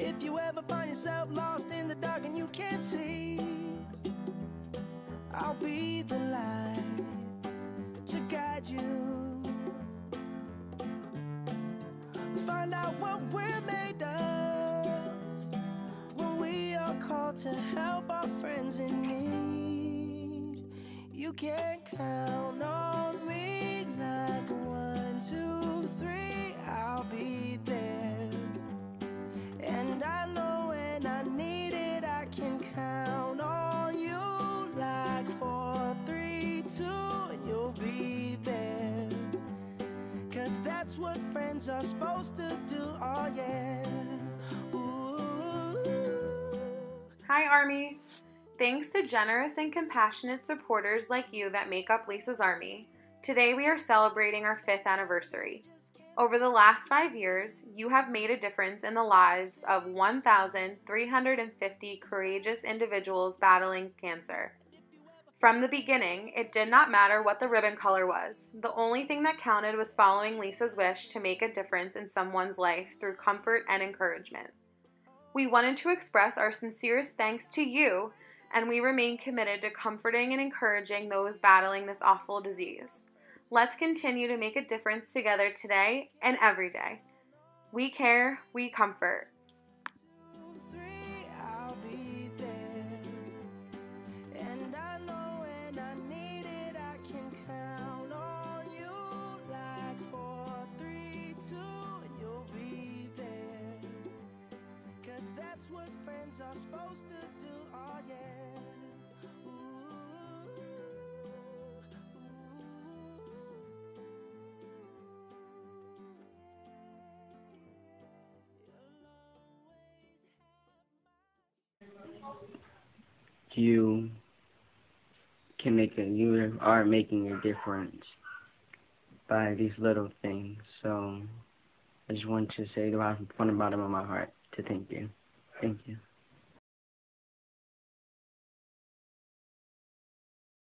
If you ever find yourself lost in the dark and you can't see, I'll be the light to guide you. Find out what we're made of when we are called to help our friends in need. You can count on that's what friends are supposed to do, oh yeah. Ooh. Hi, Army. Thanks to generous and compassionate supporters like you that make up Lisa's Army, today we are celebrating our fifth anniversary. Over the last five years, you have made a difference in the lives of 1,350 courageous individuals battling cancer. From the beginning, it did not matter what the ribbon color was. The only thing that counted was following Lisa's wish to make a difference in someone's life through comfort and encouragement. We wanted to express our sincerest thanks to you, and we remain committed to comforting and encouraging those battling this awful disease. Let's continue to make a difference together today and every day. We care, we comfort. What friends are supposed to do, oh yeah. You can make a you are making a difference by these little things. So I just want to say the bottom of my heart to thank you. Thank you.